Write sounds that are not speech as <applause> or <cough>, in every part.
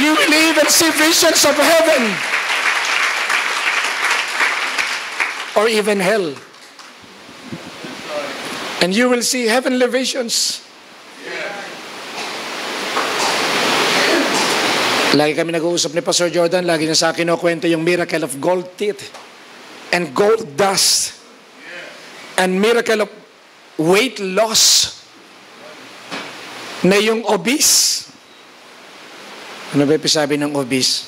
You will even see visions of heaven or even hell. And you will see heavenly visions. Lagi kami nag-uusap ni Pastor Jordan, lagi niya sa akin kwento yung miracle of gold teeth and gold dust and miracle of weight loss na yung obese. Ano ba sabi ng obese?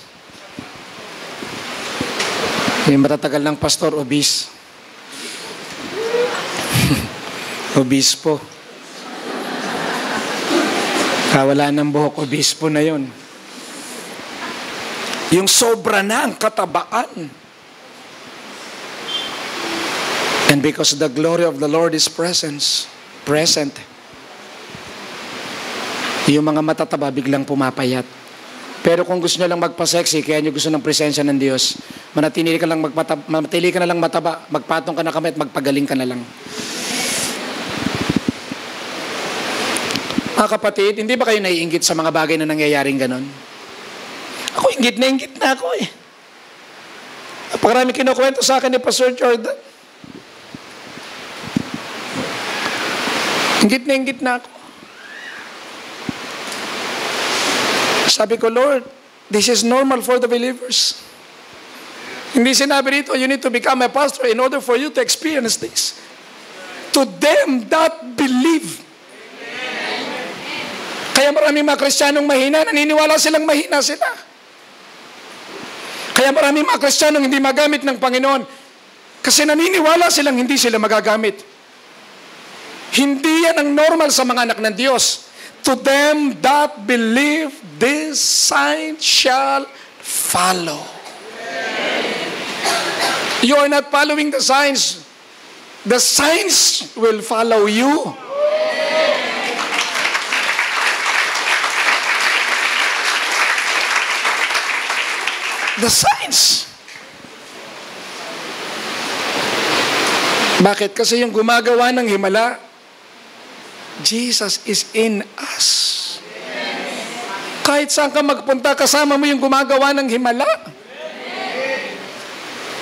Yung matatagal ng pastor, obese. <laughs> obese po. Kawala ng buhok, obese po na yon. Yung sobra na ang katabaan. And because the glory of the Lord is presence, present, yung mga matataba biglang pumapayat. Pero kung gusto nyo lang magpa-sexy, kaya nyo gusto ng presensya ng Diyos, manatili ka lang magpata- manatili ka na lang mataba, magpatong ka na kami at magpagaling ka na lang. Mga kapatid, hindi ba kayo naiingit sa mga bagay na nangyayaring ganon? Ako, ingit na ingit na ako eh. Napakarami kinukwento sa akin ni Pastor Jordan. Ingit na ingit na ako. Sabi ko, Lord, this is normal for the believers. Hindi sinabi rito, you need to become a pastor in order for you to experience this. To them that believe. Kaya maraming mga Kristiyanong mahina, naniniwala silang mahina sila. Kaya maraming mga Kristiyanong hindi magamit ng Panginoon kasi naniniwala silang hindi sila magagamit. Hindi yan ang normal sa mga anak ng Diyos. To them that believe, this sign shall follow. You are not following the signs. The signs will follow you. the signs. Bakit? Kasi yung gumagawa ng himala, Jesus is in us. Kahit saan ka magpunta, kasama mo yung gumagawa ng himala.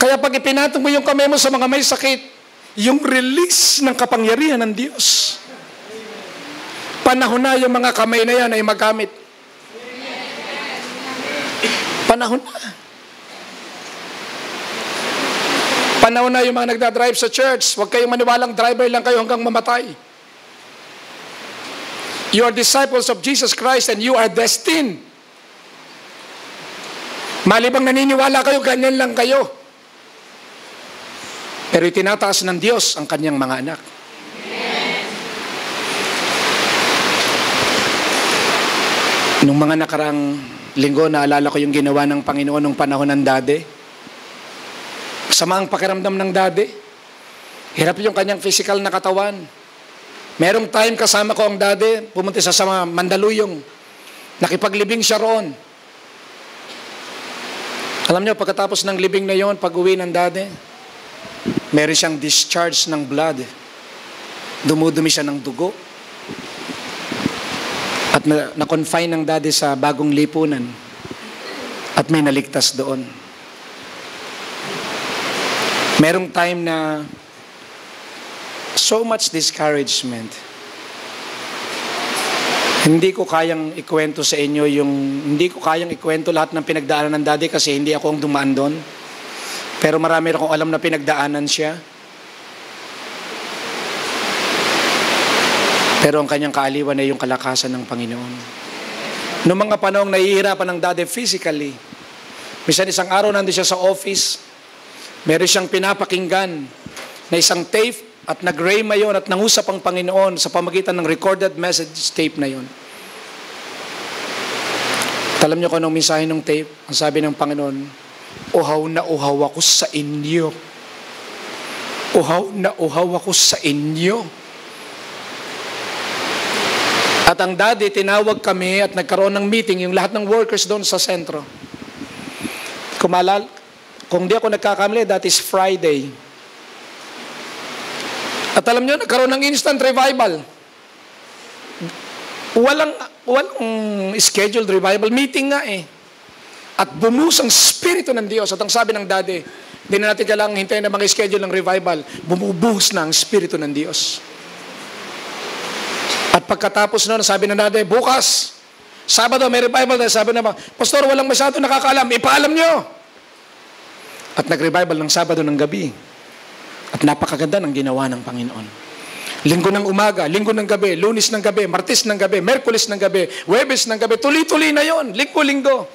Kaya pag ipinatong mo yung kamay mo sa mga may sakit, yung release ng kapangyarihan ng Diyos. Panahon na yung mga kamay na yan ay magamit. Panahon na. Panahon na yung mga nagdadrive sa church. Huwag kayong maniwalang driver lang kayo hanggang mamatay. You are disciples of Jesus Christ and you are destined. Malibang naniniwala kayo, ganyan lang kayo. Pero itinataas ng Diyos ang kanyang mga anak. Nung mga nakarang linggo, naalala ko yung ginawa ng Panginoon nung panahon ng dade. Sama ang pakiramdam ng dade. Hirap yung kanyang physical na katawan. Merong time kasama ko ang dade, pumunta sa sama Mandaluyong. Nakipaglibing siya roon. Alam niyo, pagkatapos ng libing na yon, pag uwi ng dade, meron siyang discharge ng blood. Dumudumi siya ng dugo. At na-confine ng dade sa bagong lipunan. At may naligtas doon. Merong time na so much discouragement. Hindi ko kayang ikwento sa inyo yung, hindi ko kayang ikwento lahat ng pinagdaanan ng daddy kasi hindi ako ang dumaan doon. Pero marami akong alam na pinagdaanan siya. Pero ang kanyang kaaliwan ay yung kalakasan ng Panginoon. Noong mga panahong nahihirapan ng daddy physically, minsan isang araw nandun siya sa office, meron siyang pinapakinggan na isang tape at nag-rayma yon at nangusap ang Panginoon sa pamagitan ng recorded message tape na yon. Alam niyo kung anong mensahe ng tape? Ang sabi ng Panginoon, Uhaw na uhaw ako sa inyo. Uhaw na uhaw ako sa inyo. At ang daddy, tinawag kami at nagkaroon ng meeting yung lahat ng workers doon sa sentro. Kumalal, kung di ako nagkakamali, that is Friday. Alam nyo, nagkaroon ng instant revival. Walang, walang scheduled revival. Meeting nga eh. at bumuhos ang Espiritu ng Diyos. At ang sabi ng daddy, hindi na natin kailangang hintayin na mga schedule ng revival. Bumubuhos na ang Espiritu ng Diyos. At pagkatapos noon, sabi ng daddy, bukas, Sabado, may revival na. Sabi naman, Pastor, walang masyado nakakaalam. Ipaalam nyo. At nag-revival ng Sabado ng gabi. At napakaganda ng ginawa ng Panginoon. Linggo ng umaga, linggo ng gabi, lunis ng gabi, martis ng gabi, merkulis ng gabi, webes ng gabi, tuloy-tuloy na yon, linggo-linggo.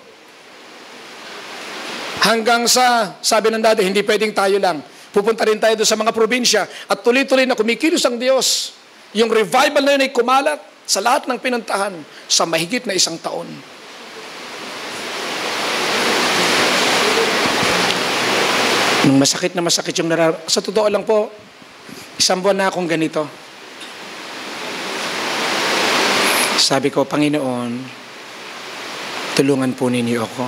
Hanggang sa, sabi ng dati, hindi pwedeng tayo lang. Pupunta rin tayo doon sa mga probinsya at tuloy-tuloy na kumikilos ang Diyos. Yung revival na yun ay kumalat sa lahat ng pinuntahan sa mahigit na isang taon. Nung masakit na masakit yung narar... Sa totoo lang po, isang buwan na akong ganito. Sabi ko, Panginoon, tulungan po ninyo ako.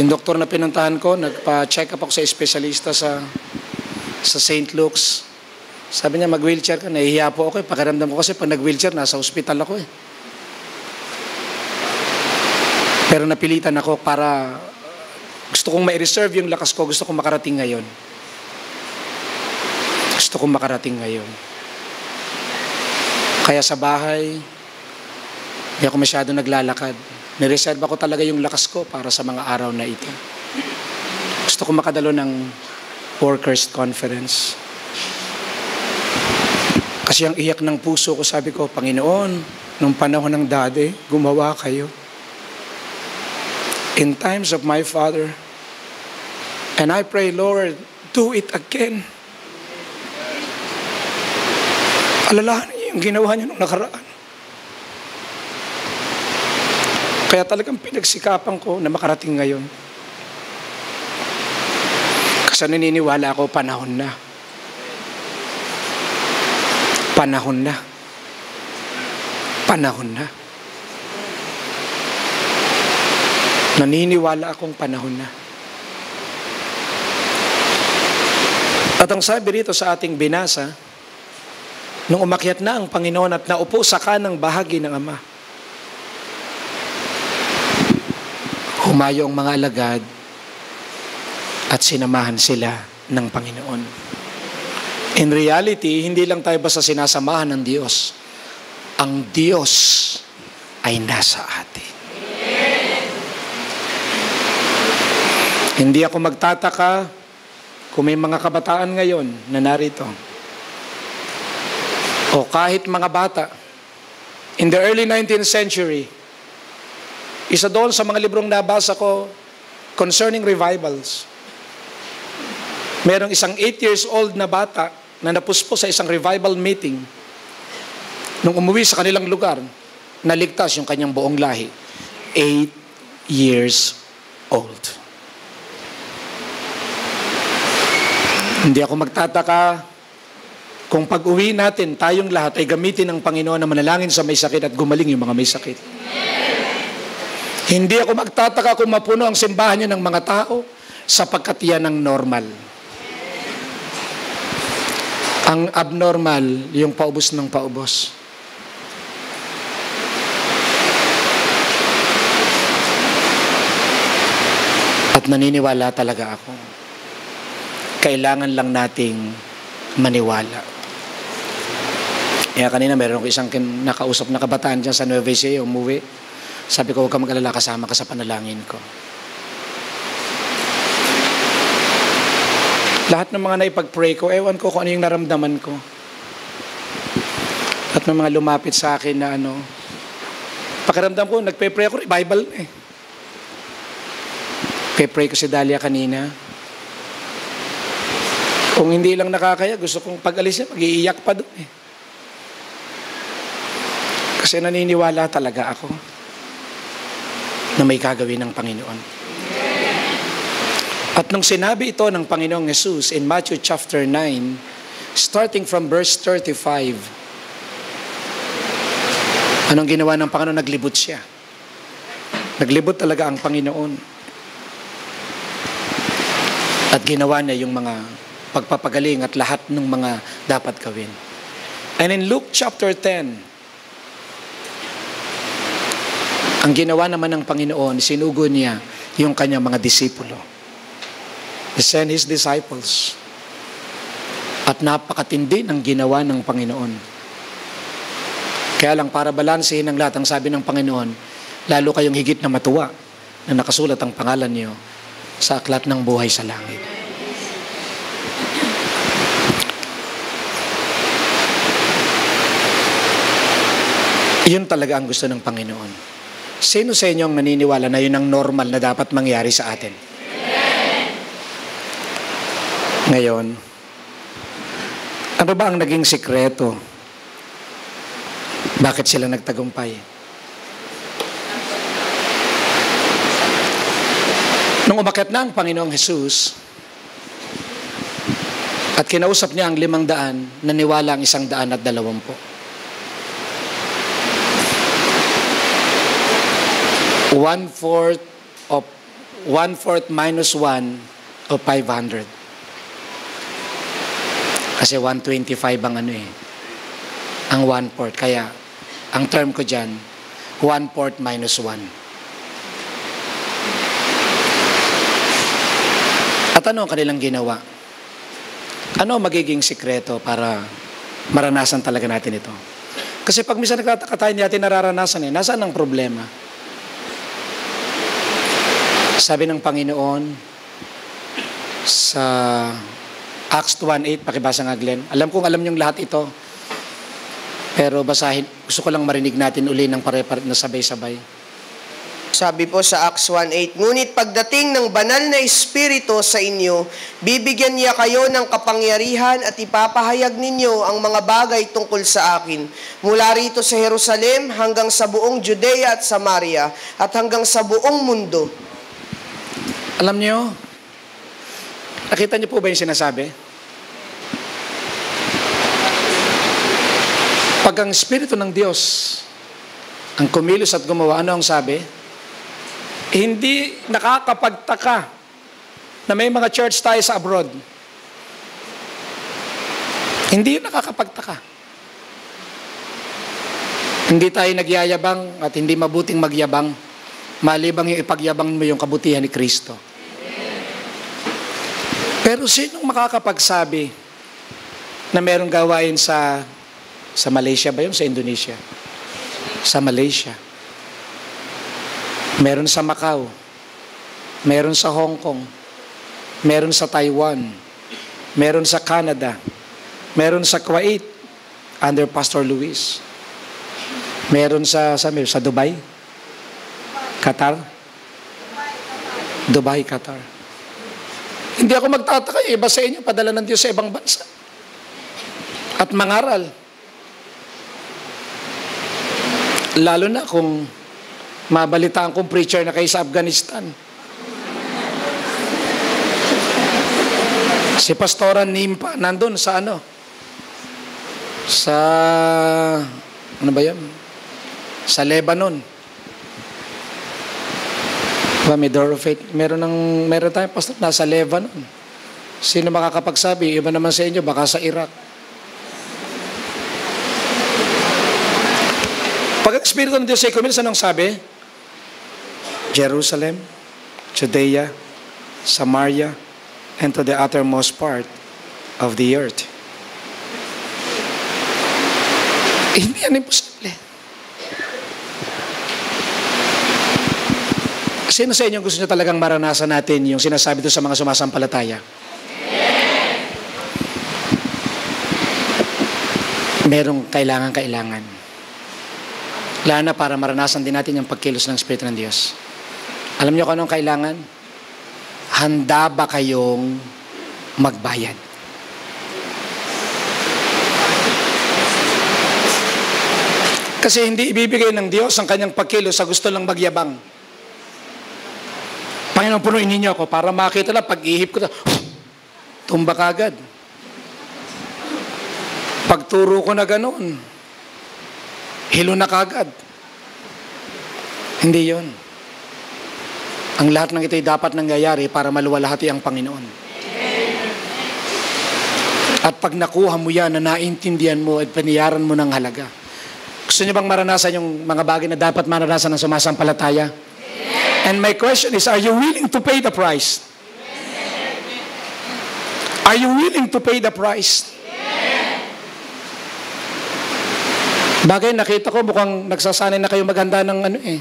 Yung doktor na pinuntahan ko, nagpa-check up ako sa espesyalista sa sa St. Luke's. Sabi niya, mag-wheelchair ka. Nahihiya po ako eh. Pakiramdam ko kasi pag nag-wheelchair, nasa ospital ako eh. Pero napilitan ako para gusto kong ma-reserve yung lakas ko. Gusto kong makarating ngayon. Gusto kong makarating ngayon. Kaya sa bahay, hindi ako masyado naglalakad. Nireserve ako talaga yung lakas ko para sa mga araw na ito. Gusto kong makadalo ng workers conference. Kasi ang iyak ng puso ko, sabi ko, Panginoon, nung panahon ng dati, gumawa kayo. In times of my father, and I pray, Lord, do it again. Alalahan niyo yung ginawa niyo nung nakaraan. Kaya talagang pinagsikapan ko na makarating ngayon. Kasi naniniwala ako, panahon na. Panahon na. Panahon na. Naniniwala akong panahon na. At ang sabi rito sa ating binasa, nung umakyat na ang Panginoon at naupo sa kanang bahagi ng Ama, humayo ang mga alagad at sinamahan sila ng Panginoon. In reality, hindi lang tayo basta sinasamahan ng Diyos. Ang Diyos ay nasa atin. Hindi ako magtataka kung may mga kabataan ngayon na narito. O kahit mga bata. In the early 19th century, isa doon sa mga librong nabasa ko concerning revivals. Merong isang 8 years old na bata na napuspo sa isang revival meeting. Nung umuwi sa kanilang lugar, naligtas yung kanyang buong lahi. 8 years old. Hindi ako magtataka kung pag-uwi natin, tayong lahat ay gamitin ng Panginoon na manalangin sa may sakit at gumaling yung mga may sakit. Hindi ako magtataka kung mapuno ang simbahan niyo ng mga tao sapagkat yan ang normal. Ang abnormal, yung paubos ng paubos. At naniniwala talaga ako. Kailangan lang nating maniwala. Kaya kanina meron ko isang nakausap na kabataan dyan sa Nueva Ecija, umuwi. Sabi ko, huwag ka mag-alala, kasama ka sa panalangin ko. Lahat ng mga naipag-pray ko, ewan ko kung ano yung naramdaman ko. At ng mga lumapit sa akin na ano, pakiramdam ko, nagpe-pray ako, Bible eh. Pe-pray ko si Dalia kanina. Kung hindi lang nakakaya, gusto kong pag-alis niya, mag-iiyak pa doon eh. Kasi naniniwala talaga ako na may gagawin ng Panginoon. At nung sinabi ito ng Panginoong Jesus in Matthew chapter 9, starting from verse 35, anong ginawa ng Panginoon? Naglibot siya. Naglibot talaga ang Panginoon. At ginawa niya yung mga pagpapagaling at lahat ng mga dapat gawin. And in Luke chapter 10, Ang ginawa naman ng Panginoon, sinugo niya yung kanyang mga disipulo. He sent His disciples. At napakatindi ng ginawa ng Panginoon. Kaya lang para balansehin ang lahat, ang sabi ng Panginoon, lalo kayong higit na matuwa na nakasulat ang pangalan niyo sa aklat ng buhay sa langit. Yun talaga ang gusto ng Panginoon. Sino sa inyo ang naniniwala na yun ang normal na dapat mangyari sa atin? Ngayon, ano ba ang naging sikreto? Bakit sila nagtagumpay? Nung umakyat na ang Panginoong Jesus, at kinausap niya ang limang daan, naniwala ang isang daan at dalawampu. One-fourth of one-fourth minus one of 500. Kasi 125 ang ano eh. Ang one-fourth. Kaya, ang term ko dyan, one-fourth minus one. At ano ang kanilang ginawa? Ano magiging sikreto para maranasan talaga natin ito? Kasi pag minsan nagtataka tayo, hindi natin nararanasan eh. Nasaan ang problema? Sabi ng Panginoon sa Acts 1.8, pakibasa nga Glenn. Alam kong alam niyong lahat ito. Pero basahin, gusto ko lang marinig natin uli ng pare-pare na sabay-sabay. Sabi po sa Acts 1.8, Ngunit pagdating ng banal na Espiritu sa inyo, bibigyan niya kayo ng kapangyarihan at ipapahayag ninyo ang mga bagay tungkol sa akin. Mula rito sa Jerusalem hanggang sa buong Judea at Samaria at hanggang sa buong mundo. Alam niyo, nakita niyo po ba yung sinasabi? Pag ang Espiritu ng Diyos ang kumilos at gumawa, ano ang sabi? Hindi nakakapagtaka na may mga church tayo sa abroad. Hindi nakakapagtaka. Hindi tayo nagyayabang at hindi mabuting magyabang malibang yung ipagyabang mo yung kabutihan ni Kristo. Pero sinong makakapagsabi na merong gawain sa sa Malaysia ba yun? Sa Indonesia? Sa Malaysia. Meron sa Macau. Meron sa Hong Kong. Meron sa Taiwan. Meron sa Canada. Meron sa Kuwait under Pastor Luis. Meron sa sa, sa Dubai. Qatar. Dubai, Qatar. Hindi ako magtataka, iba sa inyo, padala ng Diyos sa ibang bansa. At mangaral. Lalo na kung mabalitaan kong preacher na kayo sa Afghanistan. Si Pastoran Nimpa, nandun sa ano? Sa, ano ba yan? Sa Lebanon. Door of faith. Meron, ng, meron tayong pastor nasa Lebanon. Sino makakapagsabi? Iba naman sa inyo, baka sa Iraq. Pag ang Espiritu ng Diyos ay kumilos, anong sabi? Jerusalem, Judea, Samaria, and to the uttermost part of the earth. Hindi yan imposible. Sino sa inyo gusto nyo talagang maranasan natin yung sinasabi doon sa mga sumasampalataya? Merong kailangan-kailangan. Lalo na para maranasan din natin yung pagkilos ng Espiritu ng Diyos. Alam niyo kung anong kailangan? Handa ba kayong magbayad? Kasi hindi ibibigay ng Diyos ang kanyang pagkilos sa gusto lang magyabang. Panginoon, punuin ninyo ako para makita lang pag-ihip ko. Tumba kagad. Pagturo ko na ganoon, hilo na kagad. Hindi yon. Ang lahat ng ito'y dapat nangyayari para maluwalhati ang Panginoon. At pag nakuha mo yan na naintindihan mo at paniyaran mo ng halaga, Gusto niyo bang maranasan yung mga bagay na dapat maranasan ng sumasampalataya? And my question is, are you willing to pay the price? Are you willing to pay the price? Bagay, nakita ko mukhang nagsasanay na kayo maghanda ng ano eh.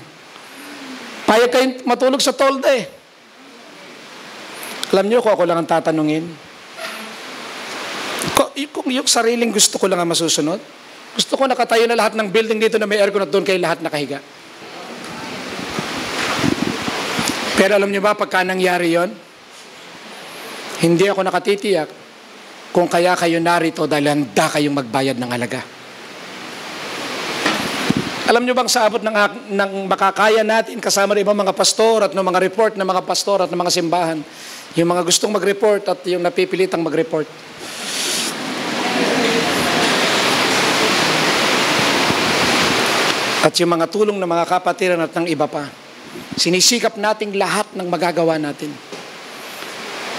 Payag kayong matulog sa tolda eh. Alam niyo kung ako lang ang tatanungin? Kung, kung yung sariling gusto ko lang ang masusunod, gusto ko nakatayo na lahat ng building dito na may aircon at doon kayo lahat nakahiga. Pero alam niyo ba, pagka nangyari yon, hindi ako nakatitiyak kung kaya kayo narito dahil handa kayong magbayad ng halaga. Alam niyo bang sa abot ng, ng makakaya natin kasama rin ibang mga pastor at ng mga report ng mga pastor at ng mga simbahan, yung mga gustong mag-report at yung napipilitang mag-report. At yung mga tulong ng mga kapatiran at ng iba pa. Sinisikap nating lahat ng magagawa natin.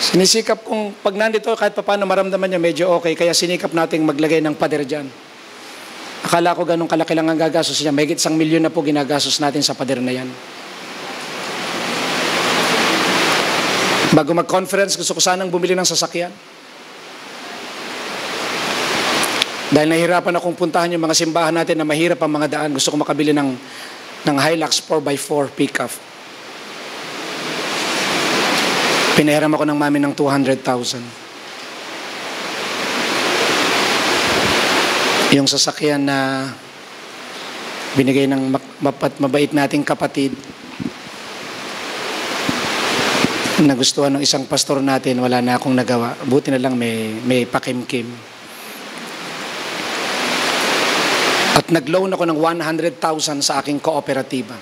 Sinisikap kung pag nandito kahit pa paano maramdaman niya medyo okay, kaya sinikap nating maglagay ng pader dyan. Akala ko ganun kalaki lang ang gagastos niya. May isang milyon na po ginagastos natin sa pader na yan. Bago mag-conference, gusto ko sanang bumili ng sasakyan. Dahil nahihirapan akong puntahan yung mga simbahan natin na mahirap ang mga daan. Gusto ko makabili ng, ng Hilux 4x4 pickup. Pinahiram ako ng mami ng 200,000. Yung sasakyan na binigay ng mapat mabait nating kapatid na gustuhan ng isang pastor natin, wala na akong nagawa. Buti na lang may, may pakimkim. At nag-loan ako ng 100,000 sa aking kooperatiba.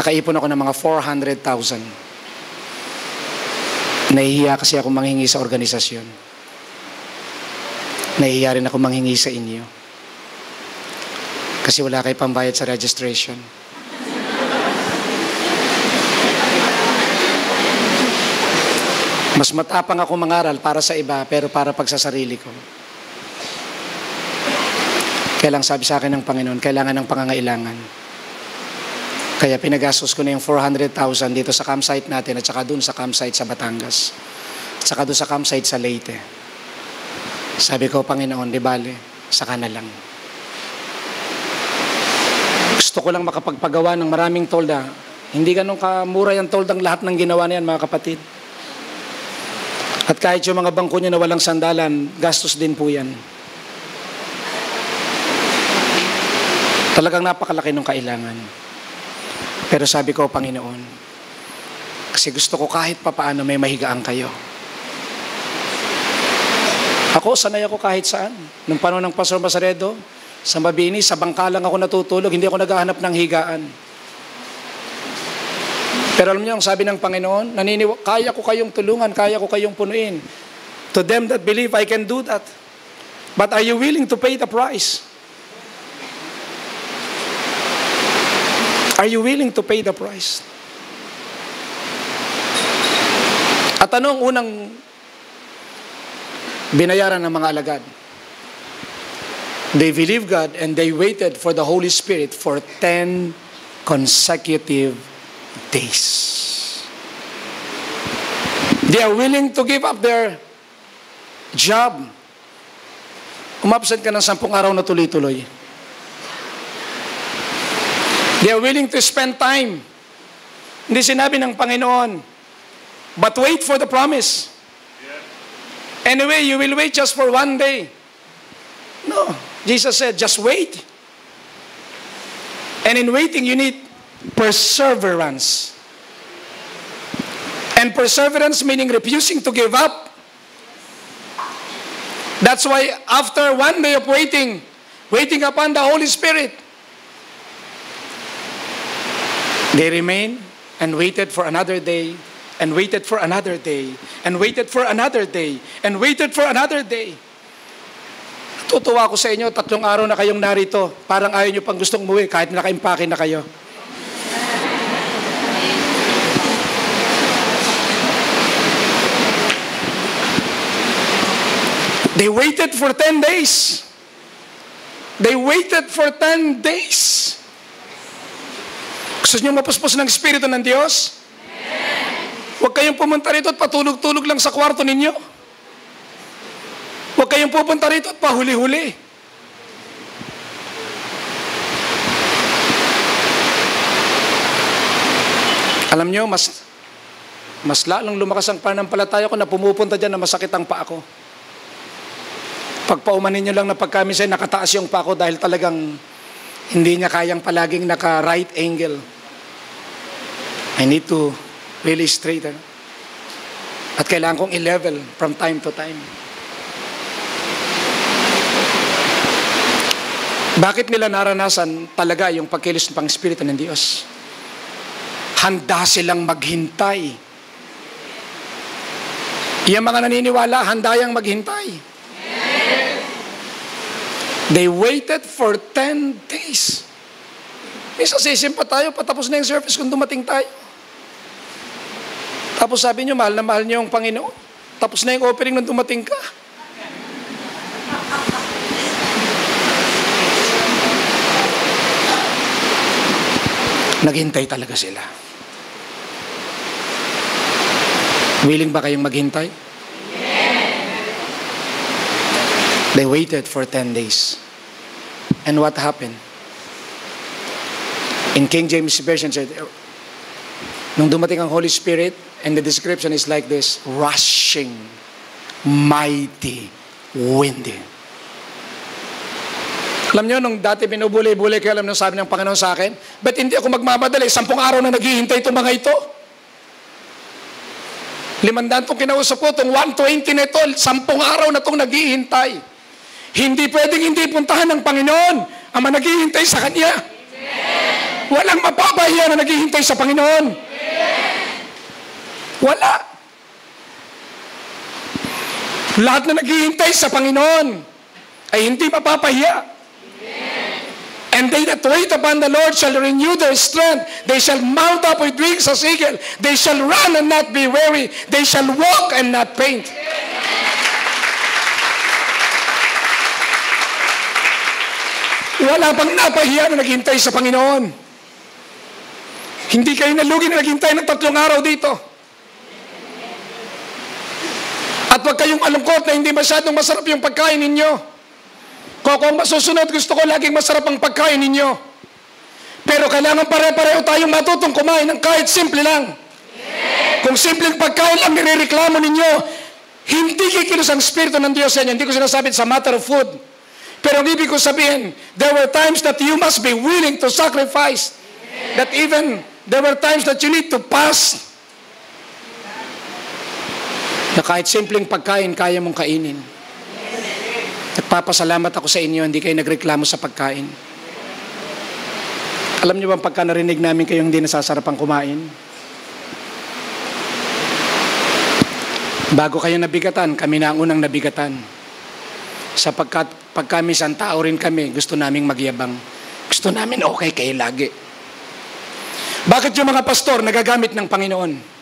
Nakaipon ako ng mga 400,000. Nahihiya kasi ako manghingi sa organisasyon. Nahihiya rin ako manghingi sa inyo. Kasi wala kayo pambayad sa registration. Mas matapang ako mangaral para sa iba, pero para pag sa sarili ko. Kaya lang sabi sa akin ng Panginoon, kailangan ng pangangailangan. Kaya pinagastos ko na yung 400,000 dito sa campsite natin at saka dun sa campsite sa Batangas. At saka dun sa campsite sa Leyte. Sabi ko, Panginoon, di bale, saka na lang. Gusto ko lang makapagpagawa ng maraming tolda. Hindi ganun kamura yung toldang lahat ng ginawa na yan, mga kapatid. At kahit yung mga bangko niya na walang sandalan, gastos din po yan. Talagang napakalaki ng kailangan. Pero sabi ko, Panginoon, kasi gusto ko kahit papaano may mahigaan kayo. Ako, sanay ako kahit saan. Nung panahon ng Pastor Masaredo, sa Mabini, sa bangka lang ako natutulog, hindi ako naghahanap ng higaan. Pero alam niyo, ang sabi ng Panginoon, naniniwa, kaya ko kayong tulungan, kaya ko kayong punuin. To them that believe, I can do that. But are you willing to pay the price? Are you willing to pay the price? At anong unang binayaran ng mga alagad? They believed God and they waited for the Holy Spirit for 10 consecutive days. They are willing to give up their job. Umabsent ka ng sampung araw na tuloy-tuloy. They are willing to spend time. Hindi sinabi ng Panginoon, but wait for the promise. Anyway, you will wait just for one day. No. Jesus said, just wait. And in waiting, you need perseverance. And perseverance meaning refusing to give up. That's why after one day of waiting, waiting upon the Holy Spirit, they remained and waited for another day, and waited for another day, and waited for another day, and waited for another day. Tutuwa ko sa inyo, tatlong araw na kayong narito. Parang ayaw nyo pang gustong umuwi kahit naka-impake na kayo. They waited for 10 days. They waited for 10 days. Gusto niyo mapuspos ng Espiritu ng Diyos? Huwag kayong pumunta rito at patulog-tulog lang sa kwarto ninyo. Huwag kayong pupunta rito at pahuli-huli. Alam niyo, mas mas lalong lumakas ang pananampalataya ko na pumupunta dyan na masakit ang paa ko. Pagpaumanin niyo lang na pagkamisay, nakataas yung paa ko dahil talagang hindi niya kayang palaging naka-right angle. I need to really straighten. At kailangan kong i-level from time to time. Bakit nila naranasan talaga yung pagkilos ng pang-espiritu ng Diyos? Handa silang maghintay. Yung mga naniniwala, handa yang maghintay. They waited for 10 days. Minsan sisim pa tayo, patapos na yung service kung dumating tayo. Tapos sabi nyo, mahal na mahal niyo yung Panginoon. Tapos na yung opening nung dumating ka. Naghintay talaga sila. Willing ba kayong maghintay? They waited for 10 days. And what happened? In King James Version said, nung dumating ang Holy Spirit, and the description is like this, rushing, mighty, windy. Alam niyo, nung dati binubuli-buli kayo, alam niyo sabi ng Panginoon sa akin, ba't hindi ako magmamadali? Sampung araw na naghihintay itong mga ito. Limandaan itong kinausap ko, itong 120 na ito, sampung araw na itong naghihintay. Hindi pwedeng hindi puntahan ng Panginoon ang mga naghihintay sa Kanya. Walang mapapahiya na naghihintay sa Panginoon. Wala. Lahat na naghihintay sa Panginoon ay hindi mapapahiya. And they that wait upon the Lord shall renew their strength. They shall mount up with wings as eagle. They shall run and not be weary. They shall walk and not faint. Wala pang napahiya na naghintay sa Panginoon. Hindi kayo nalugi na naghintay ng tatlong araw dito. At huwag kayong malungkot na hindi masyadong masarap yung pagkain ninyo. Kung ako ang masusunod, gusto ko laging masarap ang pagkain ninyo. Pero kailangan pare-pareho tayong matutong kumain ng kahit simple lang. Kung simpleng pagkain lang nirereklamo ninyo, hindi kikilos ang Espiritu ng Diyos sa inyo. Hindi ko sinasabi sa matter of food. Pero ang ibig ko sabihin, there were times that you must be willing to sacrifice. That even, there were times that you need to fast. Na kahit simpleng pagkain, kaya mong kainin. Nagpapasalamat ako sa inyo, hindi kayo nagreklamo sa pagkain. Alam niyo ba pagka narinig namin kayong hindi nasasarapang kumain? Bago kayo nabigatan, kami na ang unang nabigatan. Sapagkat pag kami isang tao rin kami, gusto naming magyabang. Gusto namin okay kayo lagi. Bakit yung mga pastor nagagamit ng Panginoon?